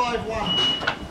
five one.